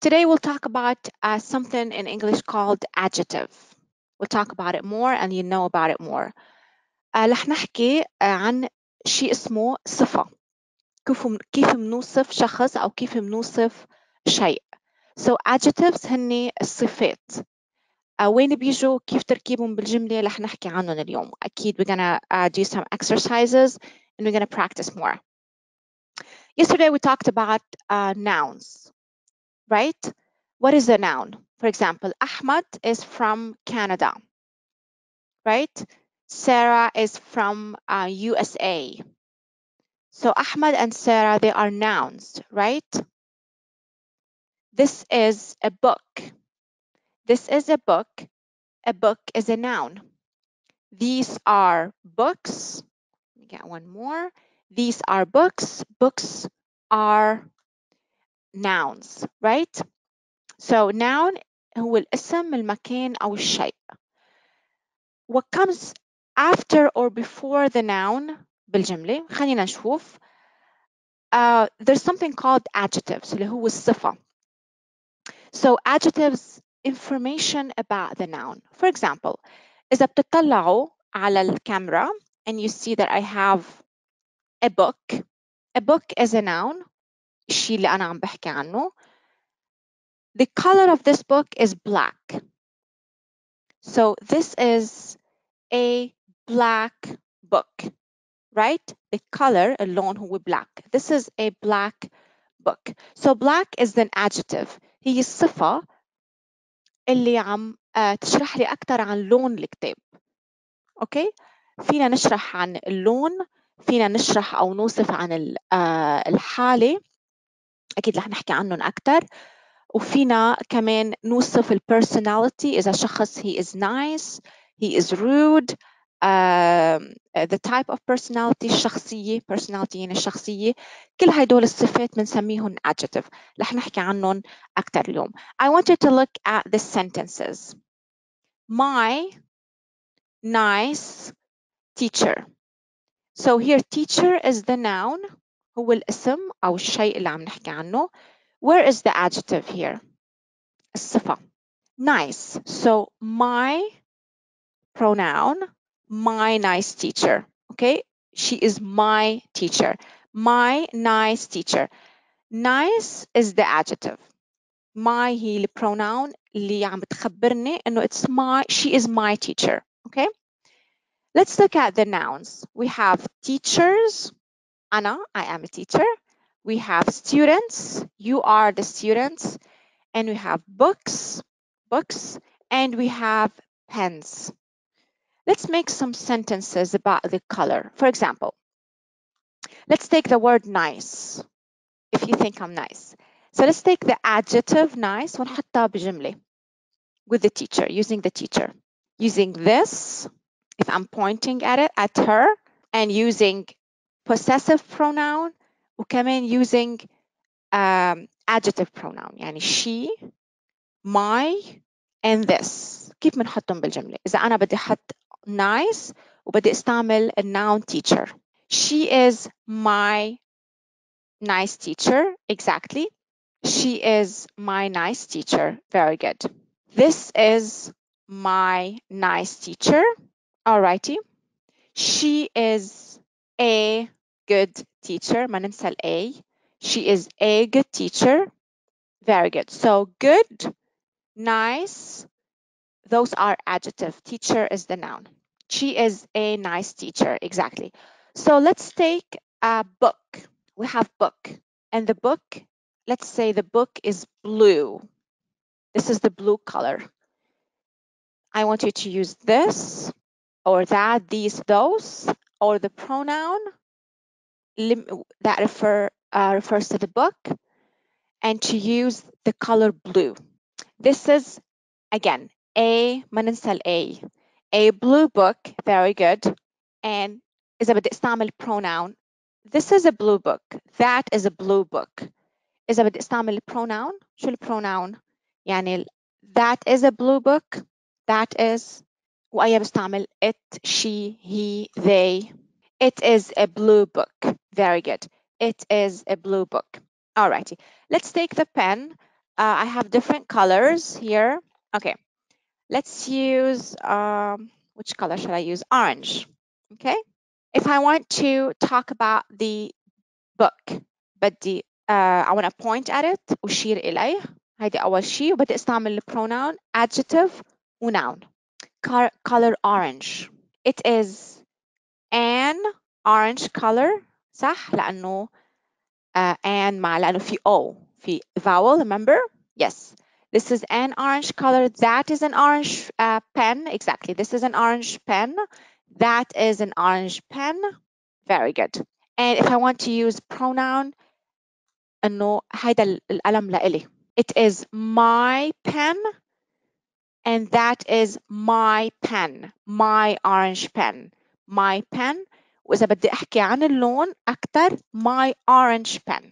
Today we'll talk about uh, something in English called adjective. We'll talk about it more and you know about it more. uh, رح نحكي uh, عن شيء اسمه صفة. كيف كيف بنوصف شخص أو كيف بنوصف شيء. So adjectives هن الصفات. Uh, وين بيجوا كيف تركيبهم بالجملة رح نحكي عنهم اليوم. أكيد we're gonna uh, do some exercises and we're gonna practice more. Yesterday we talked about uh, nouns. right? What is a noun? For example, Ahmad is from Canada, right? Sarah is from uh, USA. So Ahmad and Sarah, they are nouns, right? This is a book. This is a book. A book is a noun. These are books. Let me get one more. These are books. Books are nouns, right? So noun هو الاسم المكان أو الشيء. What comes after or before the noun بالجملة خلينا نشوف uh, there's something called adjectives اللي هو الصفة. So adjectives information about the noun. For example, إذا بتطلعوا على الكاميرا and you see that I have a book. A book is a noun. الشيء اللي أنا عم بحكي عنه. The color of this book is black. So this is a black book, right? The color اللون هو black. This is a black book. So black is an adjective. هي الصفة اللي عم تشرح لي أكثر عن لون الكتاب. أوكي؟ فينا نشرح عن اللون، فينا نشرح أو نوصف عن الحالة. أكيد رح نحكي عنهم أكثر. وفينا كمان نوصف ال personality إذا شخص he is nice, he is rude, um, the type of personality الشخصية personality يعني الشخصية كل هدول الصفات بنسميهم adjective رح نحكي عنهم أكثر اليوم. I want you to look at the sentences. My nice teacher. So here teacher is the noun هو الاسم أو الشيء اللي عم نحكي عنه. Where is the adjective here? الصفة. Nice. So my pronoun, my nice teacher. Okay? She is my teacher. My nice teacher. Nice is the adjective. My هي pronoun اللي عم بتخبرني إنه it's my she is my teacher. Okay? Let's look at the nouns. We have teachers. أنا I am a teacher. We have students. You are the students. And we have books, books, and we have pens. Let's make some sentences about the color. For example, let's take the word nice, if you think I'm nice. So let's take the adjective nice ونحطها بجملة with the teacher, using the teacher. Using this, if I'm pointing at it, at her, and using possessive pronoun, وكمان using um, adjective pronoun يعني she, my, and this. كيف بنحطهم بالجملة؟ إذا أنا بدي أحط nice وبدي استعمل a noun teacher. She is my nice teacher. Exactly. She is my nice teacher. Very good. This is my nice teacher. Alrighty. She is a good teacher. ما ننسى ال A. She is a good teacher. Very good. So good, nice, those are adjective. Teacher is the noun. She is a nice teacher. Exactly. So let's take a book. We have book. And the book, let's say the book is blue. This is the blue color. I want you to use this or that, these, those, or the pronoun that refer, uh, refers to the book and to use the color blue. This is, again, a ما ننسى A. A blue book, very good. And إذا بدي استعمل pronoun, this is a blue book. That is a blue book. إذا بدي استعمل pronoun, شو البروناون؟ يعني that is a blue book. That is وأي بستعمل it, she, he, they. It is a blue book. Very good. It is a blue book. Alrighty. Let's take the pen. Uh, I have different colors here. Okay. Let's use, um, which color should I use? Orange. Okay. If I want to talk about the book بدي uh, I want to point at it أشير إليه هيدي أول شيء وبدي استعمل pronoun adjective و noun color orange it is an orange color صح لأنه uh, an مع لأنه في O في vowel remember yes this is an orange color that is an orange uh, pen exactly this is an orange pen that is an orange pen very good and if I want to use pronoun إنه هيدا القلم لإلي it is my pen and that is my pen my orange pen my pen وإذا بدي أحكي عن اللون أكثر my orange pen